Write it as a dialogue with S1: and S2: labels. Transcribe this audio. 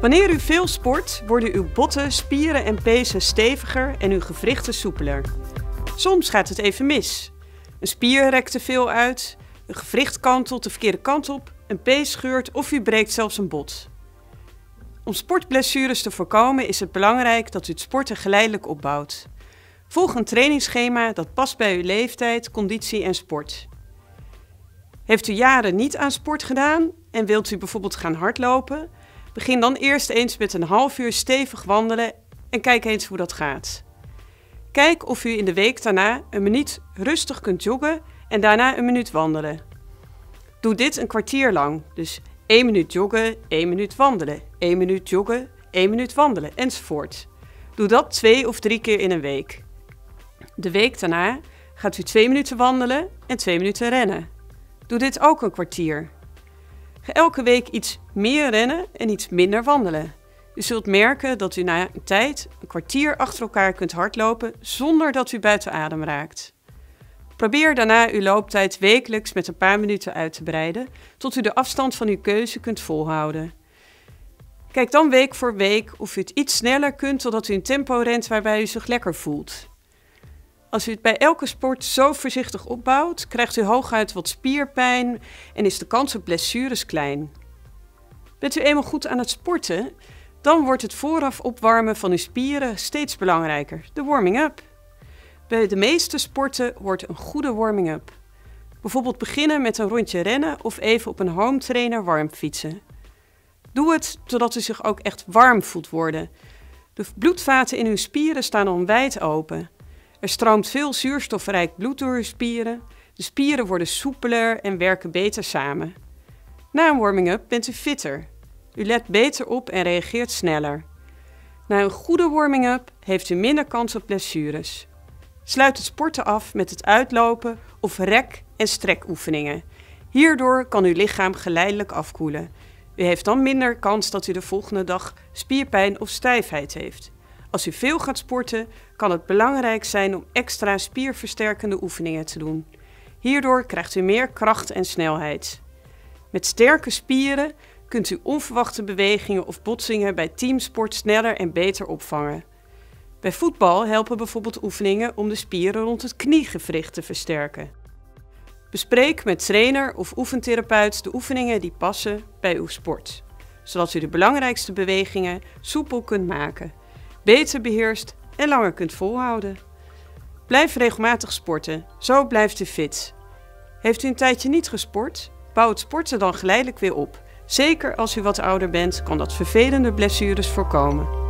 S1: Wanneer u veel sport, worden uw botten, spieren en pezen steviger en uw gewrichten soepeler. Soms gaat het even mis. Een spier rekt te veel uit, een gewricht kantelt de verkeerde kant op, een pees scheurt of u breekt zelfs een bot. Om sportblessures te voorkomen is het belangrijk dat u het sporten geleidelijk opbouwt. Volg een trainingsschema dat past bij uw leeftijd, conditie en sport. Heeft u jaren niet aan sport gedaan en wilt u bijvoorbeeld gaan hardlopen? Begin dan eerst eens met een half uur stevig wandelen en kijk eens hoe dat gaat. Kijk of u in de week daarna een minuut rustig kunt joggen en daarna een minuut wandelen. Doe dit een kwartier lang, dus 1 minuut joggen, 1 minuut wandelen, 1 minuut joggen, 1 minuut wandelen enzovoort. Doe dat twee of drie keer in een week. De week daarna gaat u 2 minuten wandelen en 2 minuten rennen. Doe dit ook een kwartier. Elke week iets meer rennen en iets minder wandelen. U zult merken dat u na een tijd een kwartier achter elkaar kunt hardlopen zonder dat u buiten adem raakt. Probeer daarna uw looptijd wekelijks met een paar minuten uit te breiden, tot u de afstand van uw keuze kunt volhouden. Kijk dan week voor week of u het iets sneller kunt totdat u een tempo rent waarbij u zich lekker voelt. Als u het bij elke sport zo voorzichtig opbouwt, krijgt u hooguit wat spierpijn en is de kans op blessures klein. Bent u eenmaal goed aan het sporten, dan wordt het vooraf opwarmen van uw spieren steeds belangrijker, de warming-up. Bij de meeste sporten hoort een goede warming-up. Bijvoorbeeld beginnen met een rondje rennen of even op een home trainer warm fietsen. Doe het totdat u zich ook echt warm voelt worden. De bloedvaten in uw spieren staan dan wijd open. Er stroomt veel zuurstofrijk bloed door uw spieren. De spieren worden soepeler en werken beter samen. Na een warming-up bent u fitter. U let beter op en reageert sneller. Na een goede warming-up heeft u minder kans op blessures. Sluit het sporten af met het uitlopen of rek- en strekoefeningen. Hierdoor kan uw lichaam geleidelijk afkoelen. U heeft dan minder kans dat u de volgende dag spierpijn of stijfheid heeft. Als u veel gaat sporten, kan het belangrijk zijn om extra spierversterkende oefeningen te doen. Hierdoor krijgt u meer kracht en snelheid. Met sterke spieren kunt u onverwachte bewegingen of botsingen bij teamsport sneller en beter opvangen. Bij voetbal helpen bijvoorbeeld oefeningen om de spieren rond het kniegewricht te versterken. Bespreek met trainer of oefentherapeut de oefeningen die passen bij uw sport, zodat u de belangrijkste bewegingen soepel kunt maken, beter beheerst en langer kunt volhouden. Blijf regelmatig sporten, zo blijft u fit. Heeft u een tijdje niet gesport? Bouw het sporten dan geleidelijk weer op. Zeker als u wat ouder bent, kan dat vervelende blessures voorkomen.